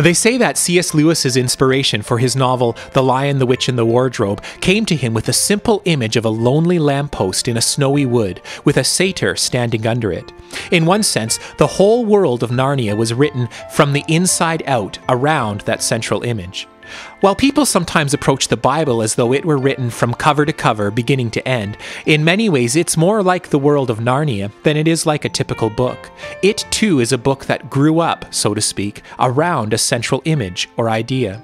They say that C.S. Lewis's inspiration for his novel The Lion, the Witch, and the Wardrobe came to him with a simple image of a lonely lamppost in a snowy wood, with a satyr standing under it. In one sense, the whole world of Narnia was written from the inside out around that central image. While people sometimes approach the Bible as though it were written from cover to cover, beginning to end, in many ways it's more like the world of Narnia than it is like a typical book. It too is a book that grew up, so to speak, around a central image or idea.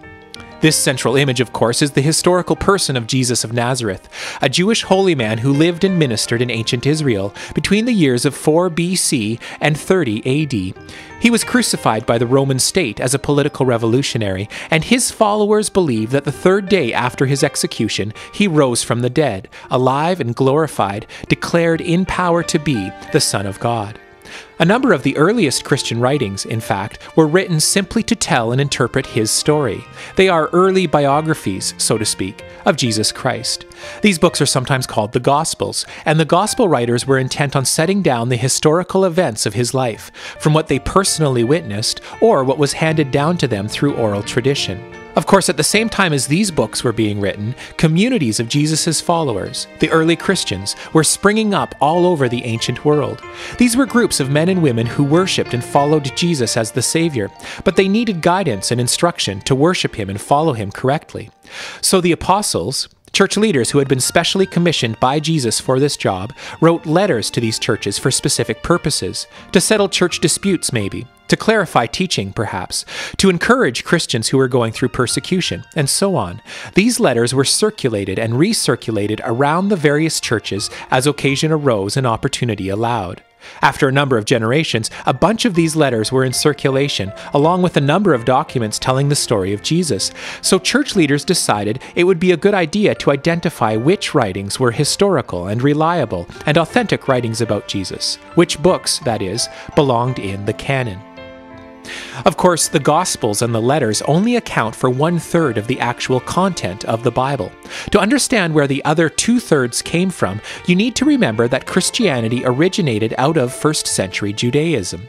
This central image, of course, is the historical person of Jesus of Nazareth, a Jewish holy man who lived and ministered in ancient Israel between the years of 4 BC and 30 AD. He was crucified by the Roman state as a political revolutionary, and his followers believe that the third day after his execution, he rose from the dead, alive and glorified, declared in power to be the Son of God. A number of the earliest Christian writings, in fact, were written simply to tell and interpret his story. They are early biographies, so to speak, of Jesus Christ. These books are sometimes called the Gospels, and the Gospel writers were intent on setting down the historical events of his life, from what they personally witnessed or what was handed down to them through oral tradition. Of course, at the same time as these books were being written, communities of Jesus' followers, the early Christians, were springing up all over the ancient world. These were groups of men and women who worshipped and followed Jesus as the Savior, but they needed guidance and instruction to worship Him and follow Him correctly. So the apostles, Church leaders who had been specially commissioned by Jesus for this job wrote letters to these churches for specific purposes, to settle church disputes, maybe, to clarify teaching, perhaps, to encourage Christians who were going through persecution, and so on. These letters were circulated and recirculated around the various churches as occasion arose and opportunity allowed. After a number of generations, a bunch of these letters were in circulation, along with a number of documents telling the story of Jesus. So church leaders decided it would be a good idea to identify which writings were historical and reliable and authentic writings about Jesus, which books, that is, belonged in the canon. Of course, the Gospels and the letters only account for one third of the actual content of the Bible. To understand where the other two thirds came from, you need to remember that Christianity originated out of first century Judaism.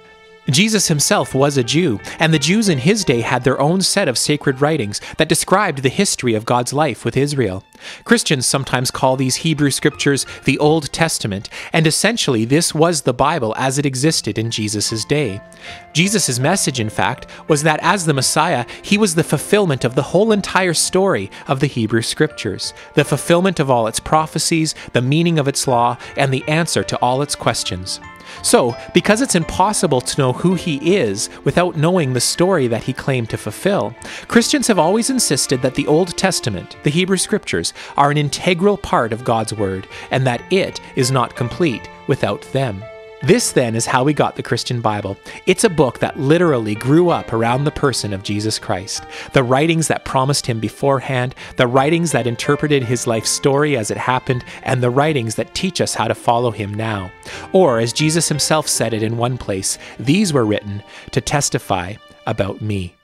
Jesus himself was a Jew, and the Jews in his day had their own set of sacred writings that described the history of God's life with Israel. Christians sometimes call these Hebrew scriptures the Old Testament, and essentially this was the Bible as it existed in Jesus' day. Jesus' message, in fact, was that as the Messiah, he was the fulfillment of the whole entire story of the Hebrew scriptures, the fulfillment of all its prophecies, the meaning of its law, and the answer to all its questions. So, because it's impossible to know who he is without knowing the story that he claimed to fulfill, Christians have always insisted that the Old Testament, the Hebrew Scriptures, are an integral part of God's Word, and that it is not complete without them. This, then, is how we got the Christian Bible. It's a book that literally grew up around the person of Jesus Christ. The writings that promised him beforehand, the writings that interpreted his life story as it happened, and the writings that teach us how to follow him now. Or, as Jesus himself said it in one place, these were written to testify about me.